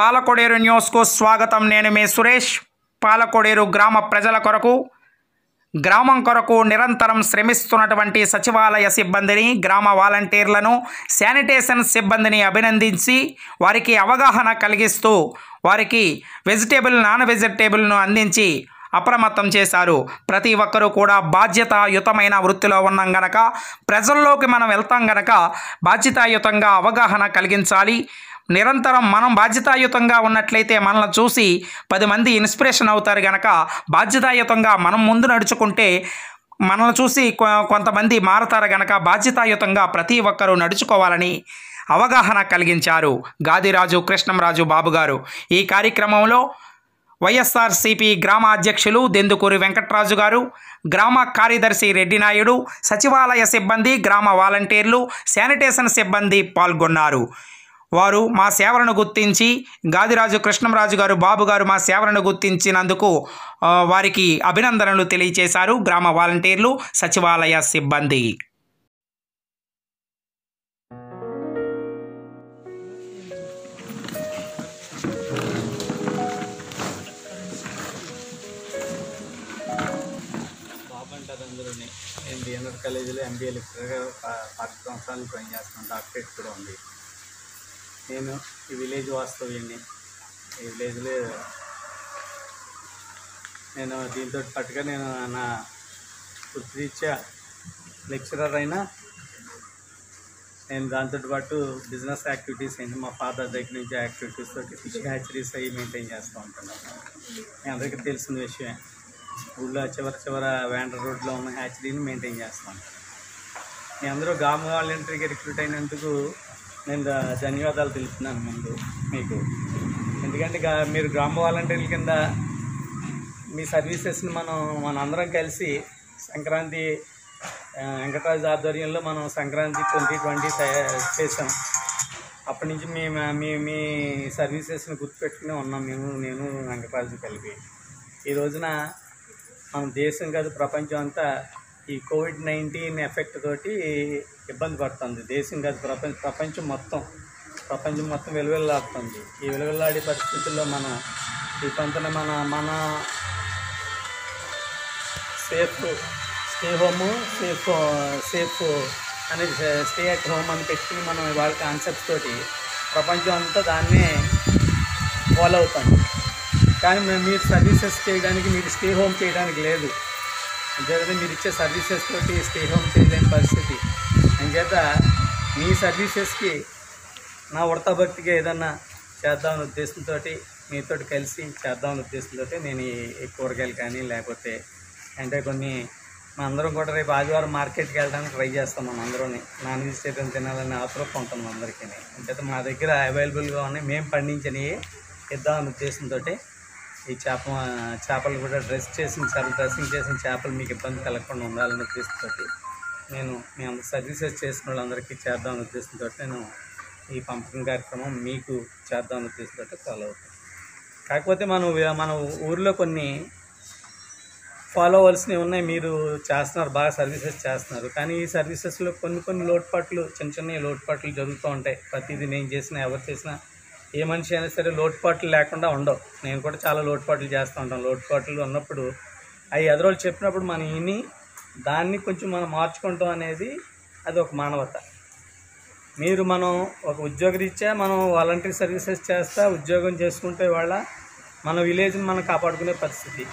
పాలకొడేరు న్యూస్కు స్వాగతం. నేను మీ సురేష్. పాలకొడేరు గ్రామ ప్రజల కొరకు గ్రామం కొరకు నిరంతరం శ్రమిస్తున్నటువంటి సచివాలయ సిబ్బందిని గ్రామ వాలంటీర్లను శానిటేషన్ సిబ్బందిని అభినందించి వారికి అవగాహన కలిగిస్తూ వారికి వెజిటేబుల్ నాన్ వెజిటేబుల్ను అందించి అప్రమత్తం చేశారు. ప్రతి ఒక్కరూ కూడా బాధ్యతాయుతమైన వృత్తిలో ఉన్నాం గనక ప్రజల్లోకి మనం వెళ్తాం గనక బాధ్యతాయుతంగా అవగాహన కలిగించాలి. నిరంతరం మనం బాధ్యతాయుతంగా ఉన్నట్లయితే మనల్ని చూసి పది మంది ఇన్స్పిరేషన్ అవుతారు గనక బాధ్యతాయుతంగా మనం ముందు నడుచుకుంటే మనల్ని చూసి కొ- కొంతమంది మారతారు గనక బాధ్యతాయుతంగా ప్రతి ఒక్కరూ నడుచుకోవాలని అవగాహన కలిగించారు. గాదిరాజు కృష్ణంరాజు బాబు గారు ఈ కార్యక్రమంలో వైఎస్ఆర్సీపీ గ్రామ అధ్యక్షులు దెందుకూరి వెంకట్రాజు గారు గ్రామ కార్యదర్శి రెడ్డి నాయుడు సచివాలయ సిబ్బంది గ్రామ వాలంటీర్లు శానిటేషన్ సిబ్బంది పాల్గొన్నారు. వారు మా సేవలను గుర్తించి గాదిరాజు కృష్ణంరాజు గారు బాబు గారు మా సేవలను గుర్తించినందుకు వారికి అభినందనలు తెలియజేశారు గ్రామ వాలంటీర్లు సచివాలయ సిబ్బంది. ఉంటారు అందరూ నేను డిఎన్ఆర్ కాలేజీలో ఎంబీఏ లెక్చరర్గా పది సంవత్సరాలు పనిచేస్తున్నాను డాక్టరేట్ కూడా ఉంది. నేను ఈ విలేజ్ వాస్తవ్యాన్ని ఈ విలేజ్లో నేను దీంతో పట్టుగా నేను నా వృత్తిరీత్యా లెక్చరర్ అయినా నేను దాంతో పాటు బిజినెస్ యాక్టివిటీస్ అయింది మా ఫాదర్ దగ్గర నుంచి యాక్టివిటీస్ తోటి ఫిష్ హ్యాచరీస్ అవి మెయింటైన్ చేస్తూ ఉంటున్నాను మీ అందరికీ తెలిసిన విషయం ఊళ్ళో చివరి చివర వ్యాండర్ రోడ్లో ఉన్న హ్యాచరీని మెయింటైన్ చేస్తాం. మీ అందరూ గ్రామ వాలంటరీగా రిక్రూట్ అయినందుకు నేను ధన్యవాదాలు తెలుపుతున్నాను ముందు మీకు. ఎందుకంటే గా- మీరు గ్రామ వాలంటీర్ల కింద మీ సర్వీసెస్ని మనం మన అందరం కలిసి సంక్రాంతి వెంకటరాజు ఆధ్వర్యంలో మనం సంక్రాంతి ట్వంటీ ట్వంటీ చేసాం. అప్పటి నుంచి మేము మీ మీ సర్వీసెస్ని గుర్తుపెట్టుకునే ఉన్నాం మేము నేను వెంకటరాజు కలిపి. ఈ రోజున మన దేశం కాదు ప్రపంచం అంతా ఈ కోవిడ్ నైన్టీన్ ఎఫెక్ట్ తోటి ఇబ్బంది పడుతుంది. దేశం కాదు ప్రపంచ ప్రపంచం మొత్తం ప్రపంచం మొత్తం వెలువెల్లాడుతుంది. ఈ వెలువెల్లాడే పరిస్థితుల్లో మన ఈ పంతన మన మన safe stay home safe safe అనేది స్టే అట్ హోమ్ అని పెట్టుకుని మనం ఇవాళ కాన్సెప్ట్ తోటి ప్రపంచం అంతా దాన్నే ఫాలో అవుతాం. కానీ మేము మీరు సర్వీసెస్ చేయడానికి మీరు స్టే హోమ్ చేయడానికి లేదు. అంతేకాదు మీరు ఇచ్చే సర్వీసెస్ తోటి స్టే హోమ్ చేయలేని పరిస్థితి. అంచేత మీ సర్వీసెస్కి నా ఉడత భక్తిగా ఏదన్నా చేద్దామనే ఉద్దేశంతో మీతో కలిసి చేద్దామనే ఉద్దేశంతో నేను ఈ కూరగాయలు కానీ లేకపోతే అంటే కొన్ని మా అందరం కూడా రేపు ఆదివారం మార్కెట్కి వెళ్ళడానికి ట్రై చేస్తాం మన అందరం నాన్ వెజిటేరియన్ తినాలని ఆతృత ఉంటుంది అందరికీ. అంతే మా దగ్గర అవైలబుల్గా ఉన్నాయి. మేము పండించినవి ఇద్దామనే ఉద్దేశంతో ఈ చేప చేపలు కూడా డ్రెస్ చేసిన చేపలు డ్రెస్సింగ్ చేసిన చేపలు మీకు ఇబ్బంది కలగకుండా ఉండాలనే ఉద్దేశంతో నేను మీ సర్వీసెస్ చేసిన వాళ్ళందరికీ చేద్దామనే ఉద్దేశంతో నేను ఈ పంపకం కార్యక్రమం మీకు చేద్దామనే ఉద్దేశంతో ఫాలో అవుతాను. కాకపోతే మనం మన ఊర్లో కొన్ని ఫాలో అవ్వాల్సినవి ఉన్నాయి మీరు చేస్తున్నారు బాగా సర్వీసెస్ చేస్తున్నారు. కానీ ఈ సర్వీసెస్లో కొన్ని కొన్ని లోటుపాట్లు చిన్న చిన్న లోటుపాట్లు జరుగుతూ ఉంటాయి. ప్రతిదీ నేను చేసినా ఎవరు చేసినా ఏ మనిషి అయినా సరే లోటుపాట్లు లేకుండా ఉండవు. నేను కూడా చాలా లోటుపాట్లు చేస్తూ ఉంటాను. లోటుపాట్లు ఉన్నప్పుడు అవి ఎదురోళ్ళు చెప్పినప్పుడు మనం విని దాన్ని కొంచెం మనం మార్చుకుంటాం అనేది అది ఒక మానవత. మీరు మనం ఒక ఉద్యోగరీత్యా మనం వాలంటీర్ సర్వీసెస్ చేస్తా ఉద్యోగం చేసుకుంటే వాళ్ళ మన విలేజ్ని మనం కాపాడుకునే పరిస్థితి.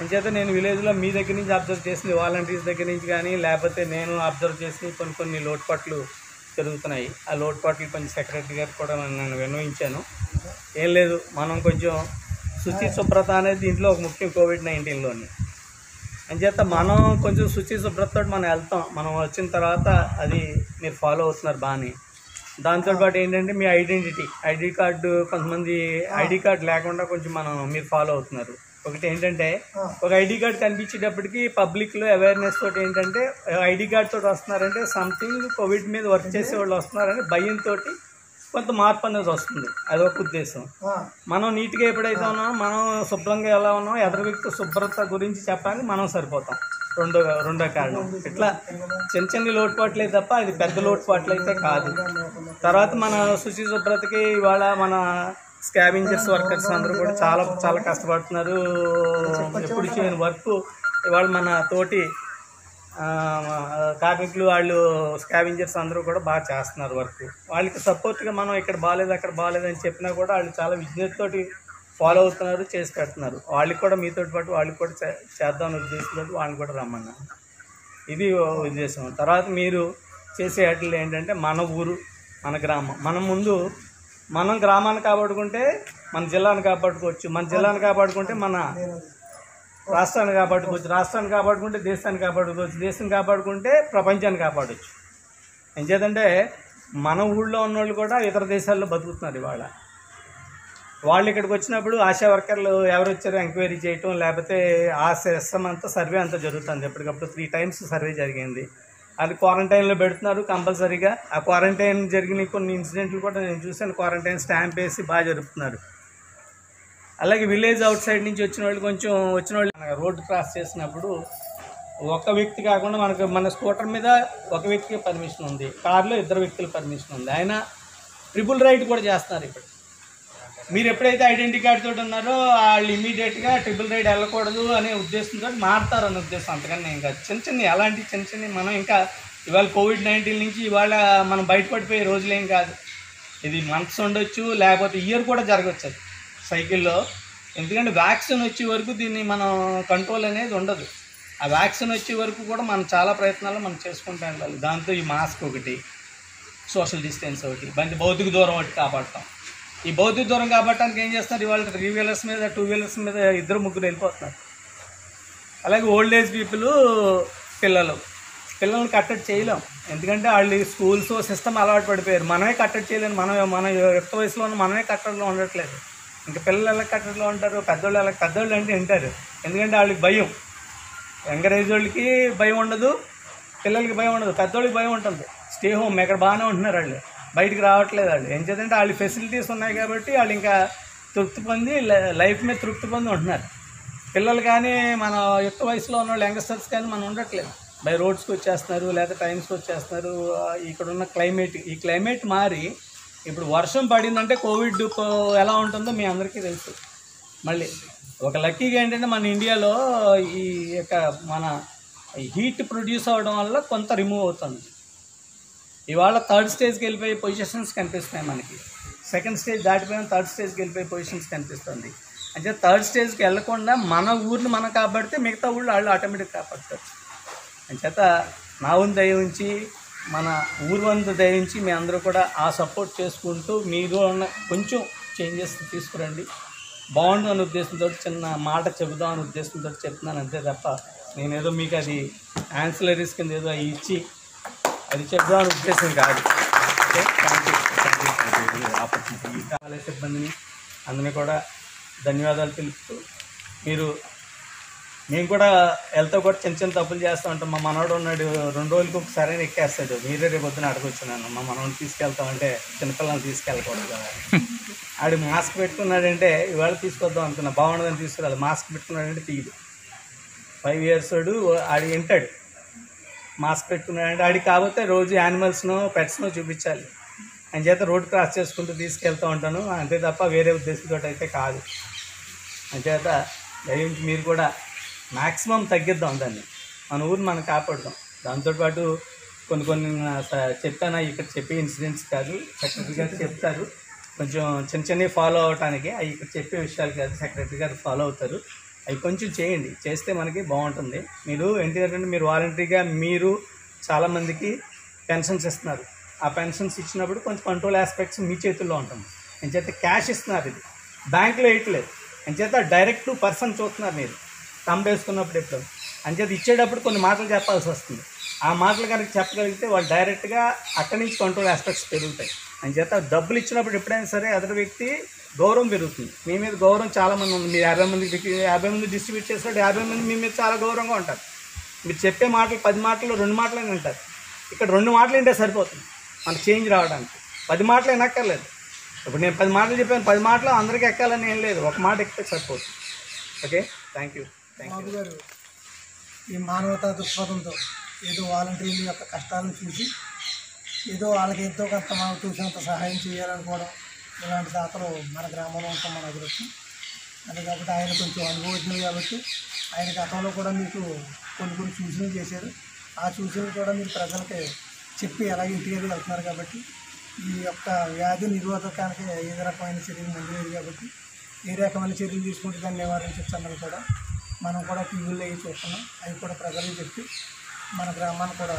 అంచేత నేను విలేజ్లో మీ దగ్గర నుంచి అబ్జర్వ్ చేసింది వాలంటీర్స్ దగ్గర నుంచి కానీ లేకపోతే నేను అబ్జర్వ్ చేసిన కొన్ని కొన్ని లోటుపాట్లు జరుగుతున్నాయి. ఆ లోటుపాట్లు కొంచెం సెక్రటరీ గారికి కూడా నేను నేను విన్నవించాను. ఏం లేదు మనం కొంచెం శుచి శుభ్రత అనేది దీంట్లో ఒక ముఖ్యం కోవిడ్ నైన్టీన్లోని అంచేత మనం కొంచెం శుచి శుభ్రతతో మనం వెళ్తాం. మనం వచ్చిన తర్వాత అది మీరు ఫాలో అవుతున్నారు బాగానే. దాంతోపాటు ఏంటంటే మీ ఐడెంటిటీ ఐడి కార్డు కొంతమంది ఐడి కార్డు లేకుండా కొంచెం మనం మీరు ఫాలో అవుతున్నారు. ఒకటి ఏంటంటే ఒక ఐడి కార్డ్ కనిపించేటప్పటికి పబ్లిక్లో అవేర్నెస్ తోటి ఏంటంటే ఐడి కార్డ్ తోటి వస్తున్నారంటే సంథింగ్ కోవిడ్ మీద వర్క్ చేసే వాళ్ళు వస్తున్నారని భయంతో కొంత మార్పు అనేది వస్తుంది. అదొక ఉద్దేశం. మనం నీట్గా ఎప్పుడైతే ఉన్నామో మనం శుభ్రంగా ఎలా ఉన్నామో ఎదురు వ్యక్తి శుభ్రత గురించి చెప్పడానికి మనం సరిపోతాం. రెండో రెండో కారణం. ఇట్లా చిన్న చిన్న లోటుపాట్లే తప్ప అది పెద్ద లోటుపాట్లు అయితే కాదు. తర్వాత మన శుచి శుభ్రతకి ఇవాళ మన స్కాబింజర్స్ వర్కర్స్ అందరూ కూడా చాలా చాలా కష్టపడుతున్నారు. ఎప్పుడు చేయని వర్క్. ఇవాళ మన తోటి కార్మికులు వాళ్ళు స్కావెంజర్స్ అందరూ కూడా బాగా చేస్తున్నారు వర్క్. వాళ్ళకి సపోర్ట్గా మనం ఇక్కడ బాగాలేదు అక్కడ బాగాలేదు అని చెప్పినా కూడా వాళ్ళు చాలా విజ్ఞతతోటి ఫాలో అవుతున్నారు చేసి పెడుతున్నారు. వాళ్ళకి కూడా మీతో పాటు వాళ్ళకి కూడా చే- చేద్దామని ఉద్దేశంతో వాళ్ళని కూడా రమ్మన్నారు ఇది ఉద్దేశం. తర్వాత మీరు చేసే ఆటలు ఏంటంటే మన ఊరు మన గ్రామం. మనం ముందు మనం గ్రామాన్ని కాపాడుకుంటే మన జిల్లాను కాపాడుకోవచ్చు. మన జిల్లాను కాపాడుకుంటే మన రాష్ట్రాన్ని కాపాడుకోవచ్చు. రాష్ట్రాన్ని కాపాడుకుంటే దేశాన్ని కాపాడుకోవచ్చు. దేశం కాపాడుకుంటే ప్రపంచాన్ని కాపాడవచ్చు ఏం చేద్దంటే మన ఊళ్ళో ఉన్నోళ్ళు కూడా ఇతర దేశాల్లో బతుకుతున్నారు ఇవాళ. వాళ్ళు ఇక్కడికి వచ్చినప్పుడు ఆశా వర్కర్లు ఎవరు వచ్చారో ఎంక్వైరీ చేయటం లేకపోతే ఆ సిస్టమ్ అంతా సర్వే అంతా జరుగుతుంది. ఎప్పటికప్పుడు త్రీ టైమ్స్ సర్వే జరిగింది. అది క్వారంటైన్లో పెడుతున్నారు కంపల్సరీగా. ఆ క్వారంటైన్ జరిగిన కొన్ని ఇన్సిడెంట్లు కూడా నేను చూశాను. క్వారంటైన్ స్టాంప్ వేసి బాగా జరుపుతున్నారు. అలాగే విలేజ్ అవుట్ సైడ్ నుంచి వచ్చిన వాళ్ళు కొంచెం వచ్చిన వాళ్ళు రోడ్డు క్రాస్ చేసినప్పుడు ఒక వ్యక్తి కాకుండా మనకు మన స్కూటర్ మీద ఒక వ్యక్తికి పర్మిషన్ ఉంది. కార్లో ఇద్దరు వ్యక్తుల పర్మిషన్ ఉంది. ఆయన ట్రిపుల్ రైడ్ కూడా చేస్తున్నారు ఇప్పుడు మీరు ఎప్పుడైతే ఐడెంటిటీ కార్డ్ తోటి ఉన్నారో వాళ్ళు ఇమీడియట్గా ట్రిపుల్ రైడ్ వెళ్ళకూడదు అనే ఉద్దేశంతో మారుతారన్న ఉద్దేశం. అంతకన్నా ఇంకా చిన్న చిన్న ఎలాంటి చిన్న చిన్న మనం ఇంకా ఇవాళ కోవిడ్ నైన్టీన్ నుంచి ఇవాళ మనం బయటపడిపోయే రోజులేం కాదు. ఇది మంత్స్ ఉండొచ్చు లేకపోతే ఇయర్ కూడా జరగవచ్చు అది. సైకిల్లో ఎందుకంటే వ్యాక్సిన్ వచ్చే వరకు దీన్ని మనం కంట్రోల్ అనేది ఉండదు. ఆ వ్యాక్సిన్ వచ్చే వరకు కూడా మనం చాలా ప్రయత్నాలు మనం చేసుకుంటూ ఉండాలి. దాంతో ఈ మాస్క్ ఒకటి సోషల్ డిస్టెన్స్ ఒకటి బండి భౌతిక దూరం ఒకటి కాపాడతాం. ఈ భౌతిక దూరం కాబట్టానికి ఏం చేస్తారు? ఇవాళ త్రీ వీలర్స్ మీద టూ వీలర్స్ మీద ఇద్దరు ముగ్గురు వెళ్ళిపోతున్నారు. అలాగే ఓల్డ్ ఏజ్ పీపుల్ పిల్లలు. పిల్లల్ని కట్టడి చేయలేం. ఎందుకంటే వాళ్ళు స్కూల్స్ సిస్టమ్ అలవాటు పడిపోయారు. మనమే కట్టడి చేయలేము మనం మన యుక్త వయసులో ఉన్న మనమే కట్టడిలో ఉండట్లేదు. ఇంకా పిల్లలు ఎలా కట్టడిలో ఉంటారు? పెద్దోళ్ళు ఎలా పెద్దోళ్ళు అంటే వింటారు. ఎందుకంటే వాళ్ళకి భయం. యంగర్ ఏజ్ వాళ్ళకి భయం ఉండదు. పిల్లలకి భయం ఉండదు. పెద్దోళ్ళకి భయం ఉంటుంది. స్టే హోమ్ ఎక్కడ బాగానే ఉంటున్నారు వాళ్ళు. బయటికి రావట్లేదు వాళ్ళు ఏం చేద్దంటే వాళ్ళ ఫెసిలిటీస్ ఉన్నాయి కాబట్టి వాళ్ళు ఇంకా తృప్తి పొంది లై- లైఫ్ మీద తృప్తి పొంది ఉంటున్నారు. పిల్లలు కానీ మన యుక్త వయసులో ఉన్న వాళ్ళు యంగ్స్టర్స్ కానీ మనం ఉండట్లేదు. బై రోడ్స్కి వచ్చేస్తున్నారు లేదా టైమ్స్కి వచ్చేస్తున్నారు ఇక్కడ ఉన్న క్లైమేట్ ఈ క్లైమేట్ మారి ఇప్పుడు వర్షం పడిందంటే కోవిడ్ కో- ఎలా ఉంటుందో మీ అందరికీ తెలుసు. మళ్ళీ ఒక లక్కీగా ఏంటంటే మన ఇండియాలో ఈ యొక్క మన హీట్ ప్రొడ్యూస్ అవ్వడం వల్ల కొంత రిమూవ్ అవుతుంది. ఇవాళ థర్డ్ స్టేజ్కి వెళ్ళిపోయే పొజిషన్స్ కనిపిస్తున్నాయి మనకి. సెకండ్ స్టేజ్ దాటిపోయిన థర్డ్ స్టేజ్కి వెళ్ళిపోయే పొజిషన్స్ కనిపిస్తుంది. అంటే థర్డ్ స్టేజ్కి వెళ్ళకుండా మన ఊరిని మనం కాపాడితే మిగతా ఊళ్ళు వాళ్ళు ఆటోమేటిక్ కాపాడతారు. అంచేత నా వంతు దయ ఉంచి మన ఊరు వంతు దయించి మీ అందరూ కూడా ఆ సపోర్ట్ చేసుకుంటూ మీరు ఉన్న కొంచెం చేంజెస్ తీసుకురండి. బాగుండు అనే ఉద్దేశంతో చిన్న మాట చెబుదాం అనే ఉద్దేశంతో చెప్తున్నాను అంతే తప్ప నేనేదో మీకు అది ఆన్సలరీస్ కింద ఏదో అవి ఇచ్చి అది చెప్దామని ఉద్దేశం కాదు. ఓకే? ఆపర్చునిటీ సిబ్బందిని అందరినీ కూడా ధన్యవాదాలు తెలుపుతూ మీరు మేము కూడా వెళ్తా కూడా చిన్న చిన్న తప్పులు చేస్తూ ఉంటాం. మా మనవాడు ఉన్నాడు రెండు రోజులకి ఒకసారి ఎక్కేస్తాడు. మీరే రేపు పొద్దున అడగొచ్చున్నాను మా మనవాడిని తీసుకెళ్తామంటే చిన్నపిల్లల్ని తీసుకెళ్ళకూడదు కదా. ఆడు మాస్క్ పెట్టుకున్నాడంటే ఇవాళ తీసుకొద్దాం అనుకున్నా. బాగుండదని తీసుకురాలి మాస్క్ పెట్టుకున్నాడంటే తీయదు. ఫైవ్ ఇయర్స్ వాడు ఆడు వింటాడు. మాస్క్ పెట్టుకున్నాడంటే ఆడికి కాకపోతే రోజు యానిమల్స్నో పెట్స్నో చూపించాలి. అని చేత రోడ్ క్రాస్ చేసుకుంటూ తీసుకెళ్తూ ఉంటాను. అంతే తప్ప వేరే ఉద్దేశంతో అయితే కాదు అంచేత దయించి మీరు కూడా మ్యాక్సిమం తగ్గిద్దాం దాన్ని. మన ఊరిని మనం కాపాడుదాం. దాంతోపాటు కొన్ని కొన్ని చెప్తానా ఇక్కడ చెప్పే ఇన్సిడెంట్స్ కాదు. సెక్రటరీ గారు చెప్తారు. కొంచెం చిన్న చిన్నవి ఫాలో అవటానికి. అవి ఇక్కడ చెప్పే విషయాలు కాదు. సెక్రటరీ గారు ఫాలో అవుతారు. అవి కొంచెం చేయండి. చేస్తే మనకి బాగుంటుంది. మీరు ఏంటంటే మీరు వాలంటరీగా మీరు చాలామందికి పెన్షన్స్ ఇస్తున్నారు. ఆ పెన్షన్స్ ఇచ్చినప్పుడు కొంచెం కంట్రోల్ ఆస్పెక్ట్స్ మీ చేతుల్లో ఉంటుంది ఎంచేత క్యాష్ ఇస్తున్నారు ఇది. బ్యాంకులో వేయట్లేదు. అంచేత డైరెక్ట్ టు పర్సన్ చూస్తున్నారు మీరు. తంబ వేసుకున్నప్పుడు ఎప్పుడు. అంచేత ఇచ్చేటప్పుడు కొన్ని మాటలు చెప్పాల్సి వస్తుంది. ఆ మాటలు కనుక చెప్పగలిగితే వాళ్ళు డైరెక్ట్గా అక్కడి నుంచి కంట్రోల్ ఆస్పెక్ట్స్ పెరుగుతాయి. అంచేత డబ్బులు ఇచ్చినప్పుడు ఎప్పుడైనా సరే అదర్ వ్యక్తి గౌరవం పెరుగుతుంది. మీ మీద గౌరవం చాలామంది ఉంది. మీరు యాభై మంది యాభై మంది డిస్ట్రిబ్యూట్ చేసినప్పుడు యాభై మంది మీ మీద చాలా గౌరవంగా ఉంటారు. మీరు చెప్పే మాటలు పది మాటలు రెండు మాటలు వింటారు ఇక్కడ రెండు మాటలు వింటే సరిపోతుంది. మనకు చేంజ్ రావడానికి. పది మాటలు వినక్కర్లేదు. ఇప్పుడు నేను పది మాటలు చెప్పాను పది మాటలు అందరికీ ఎక్కాలని ఏం లేదు. ఒక మాట ఎక్కితే సరిపోతుంది. Okay? Thank you thank you గారు ఈ మానవతా దృక్పథంతో ఏదో వాలంటీర్ల యొక్క కష్టాలను చూసి ఏదో వాళ్ళకి ఎంతో కొంత మనం చూసినంత సహాయం చేయాలనుకోవడం ఇలాంటి దాతలు మన గ్రామంలో ఉంటాం మన అదృష్టం అది కాబట్టి ఆయన కొంచెం అనుభవజ్ఞులు కాబట్టి ఆయన గతంలో కూడా మీకు కొన్ని కొన్ని సూచనలు చేశారు. ఆ సూచనలు కూడా మీరు ప్రజలకి చెప్పి ఎలా ఇంటికి వెళ్తున్నారు కాబట్టి ఈ యొక్క వ్యాధి నిరోధకానికి ఏ రకమైన చర్యలు ముందు కాబట్టి ఏ రకమైన చర్యలు తీసుకుంటే దాన్ని నివారించవచ్చు అన్నది కూడా మనం కూడా టీవీలో అవి చూస్తున్నాం అవి కూడా ప్రజలకు చెప్పి మన గ్రామాన్ని కూడా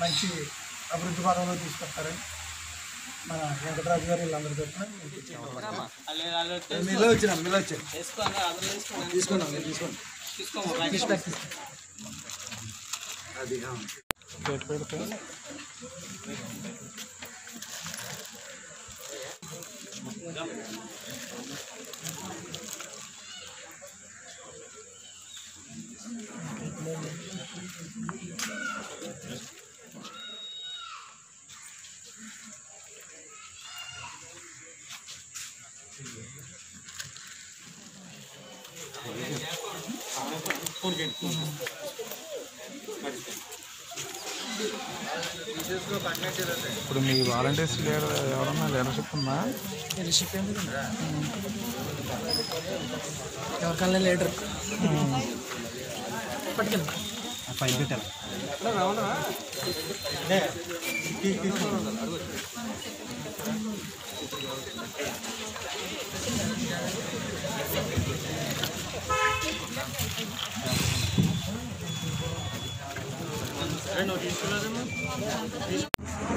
మంచి అభివృద్ధి పదంలో తీసుకొస్తారని మన వెంకటరాజు గారు వీళ్ళందరూ తరఫున ఇప్పుడు మీ వాలంటీర్స్ లీడర్ ఎవరన్నా లీడర్షిప్ ఉందా? రిషిప్ ఎవరికన్నా లీడర్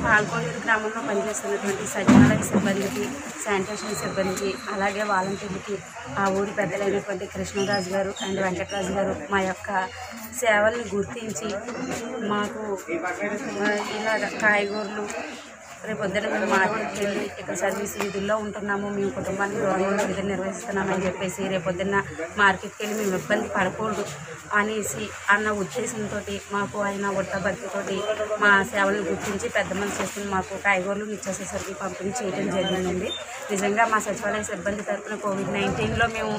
పాల్గొండూరు గ్రామంలో పనిచేస్తున్నటువంటి సచివాలయ సిబ్బందికి శానిటేషన్ సిబ్బందికి అలాగే వాలంటీర్లకి ఆ ఊరి పెద్దలైనటువంటి కృష్ణరాజు గారు అండ్ వెంకటరాజు గారు మా యొక్క సేవల్ని గుర్తించి మాకు ఇలా ఇలాగ కాయగూరలు రేపు పొద్దున మేము మార్కెట్కి వెళ్ళి ఇక్కడ సర్వీస్ విధుల్లో ఉంటున్నాము. మేము కుటుంబానికి దూరంగా విధులు నిర్వహిస్తున్నామని చెప్పేసి రేపు పొద్దున్న మార్కెట్కి వెళ్ళి మేము ఇబ్బంది పడకూడదు అనేసి అన్న ఉద్దేశంతో మాకు ఆయన ఉట్టభక్తితోటి మా సేవలను గుర్తించి పెద్ద మనసు చేసుకుని మాకు కాయగూరలు నిత్యావసర పంపిణీ చేయడం జరిగిందండి నిజంగా మా సచివాలయ సిబ్బంది తరఫున కోవిడ్ నైన్టీన్లో మేము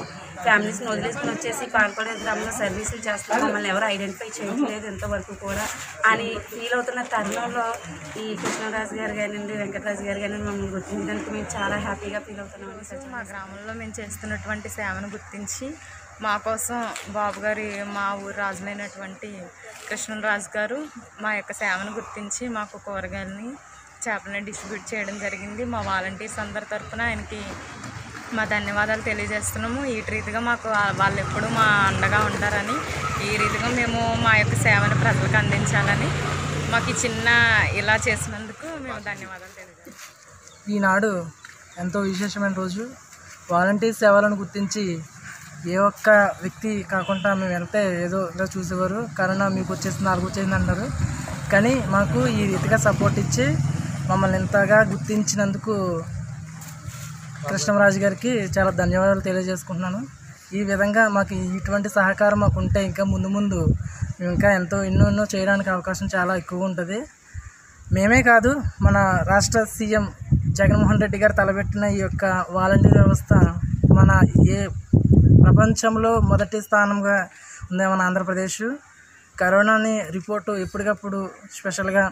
ఫ్యామిలీస్ని వదిలేసుకుని వచ్చేసి పాల్పడే గ్రామంలో సర్వీసులు చేస్తాం మమ్మల్ని ఎవరు ఐడెంటిఫై చేయట్లేదు ఇంతవరకు కూడా. అని ఫీల్ అవుతున్న తరుణంలో ఈ కృష్ణరాజు గారు కానివ్వండి వెంకటరాజు గారు కానివ్వండి మమ్మల్ని గుర్తించడానికి మేము చాలా హ్యాపీగా ఫీల్ అవుతున్నామండి మా గ్రామంలో మేము చేస్తున్నటువంటి సేవను గుర్తించి మా కోసం బాబు గారి మా ఊరు రాజులైనటువంటి కృష్ణరాజు గారు మా యొక్క సేవను గుర్తించి మాకు కూరగాయలని చేపలని డిస్ట్రిబ్యూట్ చేయడం జరిగింది. మా వాలంటీర్స్ అందరి తరఫున ఆయనకి మా ధన్యవాదాలు తెలియజేస్తున్నాము. ఈ రీతిగా మాకు వాళ్ళు ఎప్పుడూ మా అండగా ఉంటారని ఈ రీతిగా మేము మా యొక్క సేవను ప్రజలకు అందించాలని మాకు ఈ చిన్న ఇలా చేసినందుకు మేము ధన్యవాదాలు తెలియజేస్తాం ఈనాడు ఎంతో విశేషమైన రోజు. వాలంటీర్ సేవలను గుర్తించి ఏ ఒక్క వ్యక్తి కాకుండా మేము వెళ్తే ఏదో ఇలా చూసేవారు. కరోనా మీకు వచ్చేసింది నాలుగు వచ్చేసింది అంటారు. కానీ మాకు ఈ రీతిగా సపోర్ట్ ఇచ్చి మమ్మల్ని ఇంతగా గుర్తించినందుకు కృష్ణరాజు గారికి చాలా ధన్యవాదాలు తెలియజేసుకుంటున్నాను. ఈ విధంగా మాకు ఇటువంటి సహకారం మాకు ఉంటే ఇంకా ముందు ముందు మేము ఇంకా ఎంతో ఎన్నో ఎన్నో చేయడానికి అవకాశం చాలా ఎక్కువ ఉంటుంది. మేమే కాదు మన రాష్ట్ర సీఎం జగన్మోహన్ రెడ్డి గారు తలపెట్టిన ఈ యొక్క వాలంటీర్ వ్యవస్థ మన ఏ ప్రపంచంలో మొదటి స్థానంగా ఉంది మన ఆంధ్రప్రదేశ్. కరోనాని రిపోర్టు ఎప్పటికప్పుడు స్పెషల్గా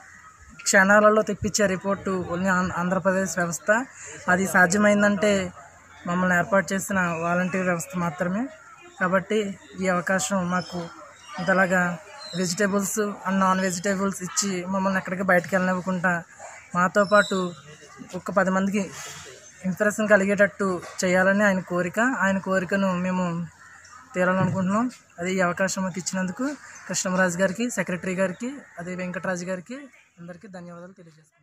క్షణాలలో తెప్పించే రిపోర్టు ఓన్లీ ఆంధ్రప్రదేశ్ వ్యవస్థ. అది సాధ్యమైందంటే మమ్మల్ని ఏర్పాటు చేసిన వాలంటీర్ వ్యవస్థ మాత్రమే. కాబట్టి ఈ అవకాశం మాకు ఇంతలాగా వెజిటేబుల్స్ అండ్ నాన్ వెజిటేబుల్స్ ఇచ్చి మమ్మల్ని ఎక్కడికి బయటకు వెళ్ళనివ్వకుండా మాతో పాటు ఒక పది మందికి ఇంప్రెషన్ కలిగేటట్టు చేయాలని ఆయన కోరిక. ఆయన కోరికను మేము తీరాలనుకుంటున్నాం. అది ఈ అవకాశం మాకు ఇచ్చినందుకు కృష్ణరాజు గారికి సెక్రటరీ గారికి అదే వెంకటరాజు గారికి అందరికీ ధన్యవాదాలు తెలియజేస్తాను